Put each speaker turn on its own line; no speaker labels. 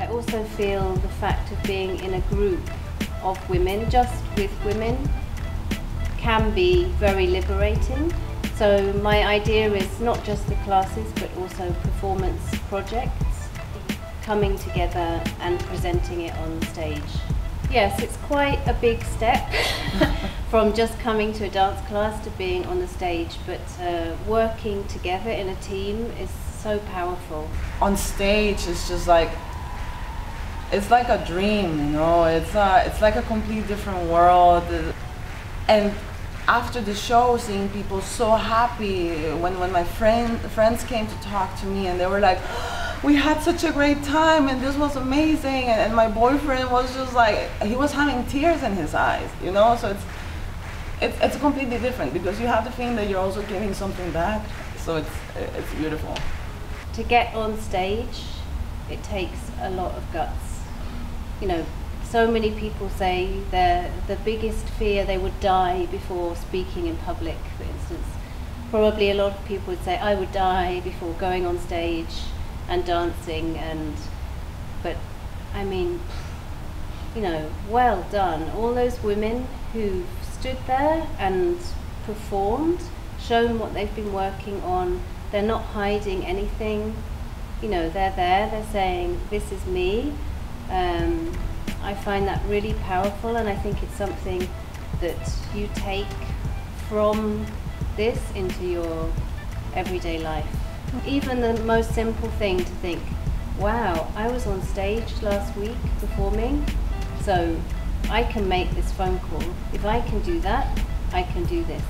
I also feel the fact of being in a group of women, just with women, can be very liberating. So my idea is not just the classes but also performance projects, coming together and presenting it on stage. Yes, it's quite a big step from just coming to a dance class to being on the stage, but uh, working together in a team is so powerful.
On stage, it's just like it's like a dream, you know. It's uh, it's like a complete different world, and after the show, seeing people so happy when when my friend friends came to talk to me and they were like we had such a great time and this was amazing. And, and, my boyfriend was just like he was having tears in his eyes you know? So it's it's, it's completely different because you have the feeling that you're also giving something back. So it's it's beautiful.
To get on stage it takes a lot of guts you know so many people say that the biggest fear they would die before speaking in public for instance. Probably a lot of people would say i would die before going on stage and dancing and but I mean you know well done. All those women who stood there and performed shown what they've been working on they're not hiding anything. You know they're there they're saying this is me um, I find that really powerful and I think it's something that you take from this into your everyday life even the most simple thing to think, wow, I was on stage last week performing, so I can make this phone call. If I can do that, I can do this.